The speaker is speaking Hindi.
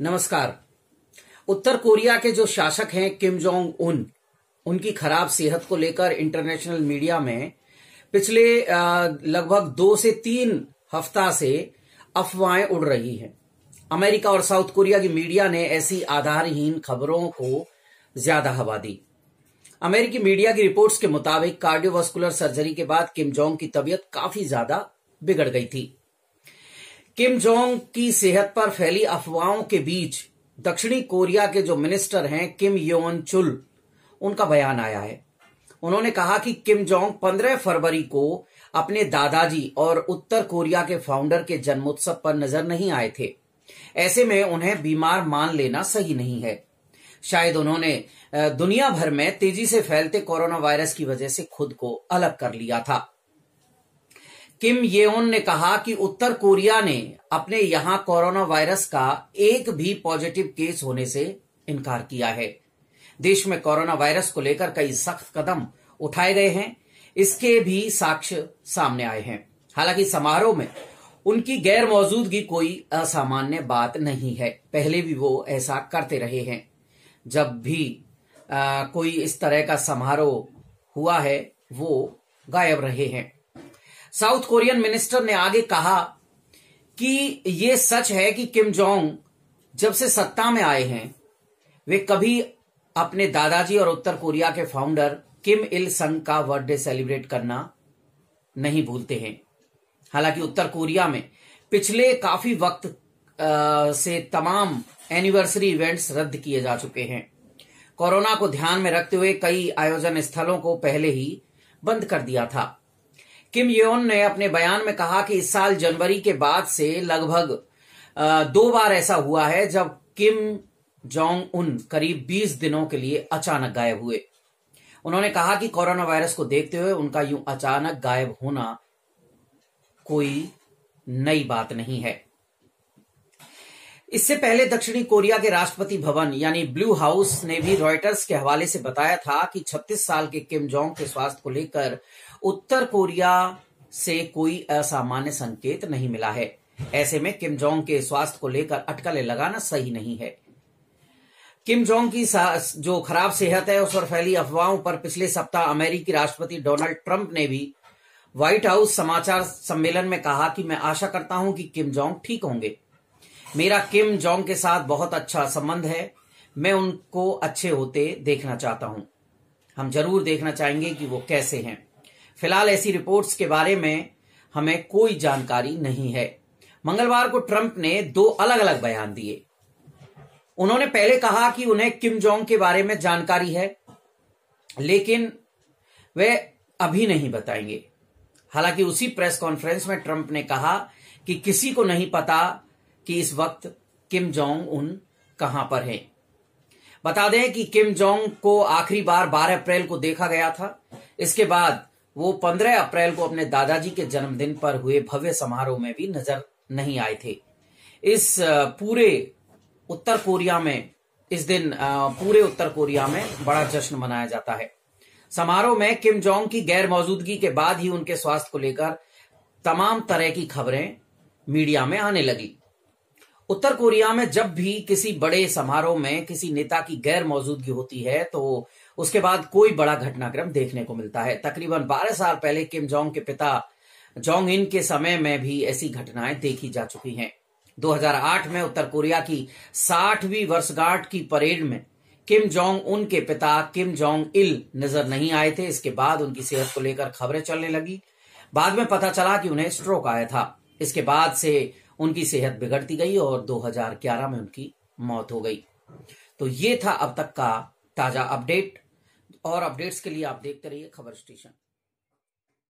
नमस्कार। उत्तर कोरिया के जो शासक हैं किम जोंग उन उनकी खराब सेहत को लेकर इंटरनेशनल मीडिया में पिछले लगभग दो से तीन हफ़्ता से अफवाहें उड़ रही हैं। अमेरिका और साउथ कोरिया की मीडिया ने ऐसी आधारहीन खबरों को ज़्यादा हवा दी। अमेरिकी मीडिया की रिपोर्ट्स के मुताबिक कार्डियोवास्कुलर सर्जरी के बाद किम जोंग की तबीयत काफ़ी ज़्यादा बिगड़ गई थी। किम जोंग की सेहत पर फैली अफवाहों के बीच दक्षिणी कोरिया के जो मिनिस्टर हैं, किम योन चुल, उनका बयान आया है। उन्होंने कहा कि किम जोंग 15 फरवरी को अपने दादाजी और उत्तर कोरिया के फाउंडर के जन्मोत्सव पर नज़र नहीं आए थे। ऐसे में उन्हें बीमार मान लेना सही नहीं है। शायद उन्होंने दुनिया भर में तेज़ी से फैलते कोरोना वायरस की वजह से खुद को अलग कर लिया था। किम येन ने कहा कि उत्तर कोरिया ने अपने यहाँ कोरोना वायरस का एक भी पॉजिटिव केस होने से इनकार किया है। देश में कोरोना वायरस को लेकर कई सख्त कदम उठाए गए हैं। इसके भी साक्ष्य सामने आए हैं। हालाँकि समारोह में उनकी गैर मौजूदगी कोई असामान्य बात नहीं है। पहले भी वो ऐसा करते रहे हैं। जब भी आ, कोई इस तरह का समारोह हुआ है वो गायब रहे हैं। साउथ कोरियन मिनिस्टर ने आगे कहा कि ये सच है कि किम जोंग जब से सत्ता में आए हैं, वे कभी अपने दादाजी और उत्तर कोरिया के फाउंडर किम इल संग का बर्थडे सेलिब्रेट करना नहीं भूलते हैं। हालाँकि उत्तर कोरिया में पिछले काफ़ी वक्त से तमाम एनिवर्सरी इवेंट्स रद्द किए जा चुके हैं। कोरोना को ध्यान में रखते हुए कई आयोजन स्थलों को पहले ही बंद कर दिया था। किम योन ने अपने बयान में कहा कि इस साल जनवरी के बाद से लगभग दो बार ऐसा हुआ है जब किम जोंग उन करीब 20 दिनों के लिए अचानक गायब हुए। उन्होंने कहा कि कोरोना वायरस को देखते हुए उनका यूँ अचानक गायब होना कोई नई बात नहीं है। इससे पहले दक्षिणी कोरिया के राष्ट्रपति भवन, यानी ब्लू हाउस ने भी रॉयटर्स के हवाले से बताया था कि 36 साल के किम जोंग के स्वास्थ्य को लेकर उत्तर कोरिया से कोई असामान्य संकेत नहीं मिला है। ऐसे में किम जोंग के स्वास्थ्य को लेकर अटकलें लगाना सही नहीं है। किम जोंग की जो खराब सेहत है, उस पर फैली अफवाहों पर पिछले सप्ताह अमेरिकी राष्ट्रपति डोनाल्ड ट्रंप ने भी व्हाइट हाउस समाचार सम्मेलन में कहा कि मैं आशा करता हूँ कि किम जोंग ठीक होंगे। मेरा किम जोंग के साथ बहुत अच्छा संबंध है। मैं उनको अच्छे होते देखना चाहता हूँ। हम ज़रूर देखना चाहेंगे कि वो कैसे हैं। फ़िलहाल ऐसी रिपोर्ट्स के बारे में हमें कोई जानकारी नहीं है। मंगलवार को ट्रंप ने दो अलग अलग बयान दिए। उन्होंने पहले कहा कि उन्हें किम जोंग के बारे में जानकारी है, लेकिन वे अभी नहीं बताएँगे। हालाँकि उसी प्रेस कॉन्फ्रेंस में ट्रंप ने कहा कि किसी को नहीं पता कि इस वक्त किम जोंग उन कहाँ पर हैं। बता दें कि किम जोंग को आखिरी बार 12 अप्रैल को देखा गया था। इसके बाद वो 15 अप्रैल को अपने दादाजी के जन्मदिन पर हुए भव्य समारोह में भी नज़र नहीं आए थे। इस पूरे उत्तर कोरिया में, इस दिन पूरे उत्तर कोरिया में बड़ा जश्न मनाया जाता है। समारोह में किम जोंग की गैर मौजूदगी के बाद ही उनके स्वास्थ्य को लेकर तमाम तरह की खबरें मीडिया में आने लगी। उत्तर कोरिया में जब भी किसी बड़े समारोह में किसी नेता की गैर मौजूदगी होती है तो उसके बाद कोई बड़ा घटनाक्रम देखने को मिलता है। तकरीबन 12 साल पहले किम जोंग के पिता जोंग इन के समय में भी ऐसी घटनाएँ देखी जा चुकी हैं। 2008 में उत्तर कोरिया की साठवीं वर्षगांठ की परेड में किम जोंग उन के पिता किम जोंग इल नज़र नहीं आए थे। इसके बाद उनकी सेहत को लेकर खबरें चलने लगी। बाद में पता चला कि उन्हें स्ट्रोक आया था। इसके बाद से उनकी सेहत बिगड़ती गई और 2011 में उनकी मौत हो गई। तो ये था अब तक का ताज़ा अपडेट। और अपडेट्स के लिए आप देखते रहिए खबर स्टेशन।